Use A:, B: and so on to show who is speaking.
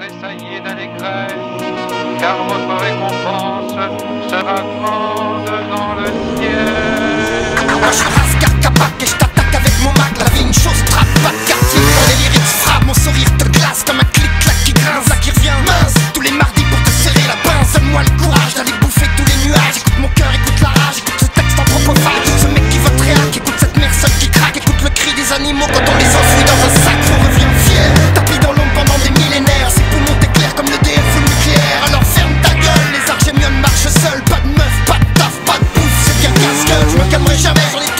A: tressaillir d'allégresse, car votre récompense sera grande dans le ciel.
B: Moi je rase carcapac et je t'attaque avec mon mag, la vie une chose trappe, pas de quartier, mon délire te frappe, mon sourire te glace comme un clic-clac qui grince, là qui revient mince, tous les mardis pour te serrer la pince, donne-moi le courage d'aller bouffer tous les nuages, écoute mon cœur, écoute la rage, écoute ce texte anthropophage, écoute ce mec qui vote réac, écoute cette mère seule qui craque, écoute le cri des animaux quand on les enfouit dans un sac. que me chames é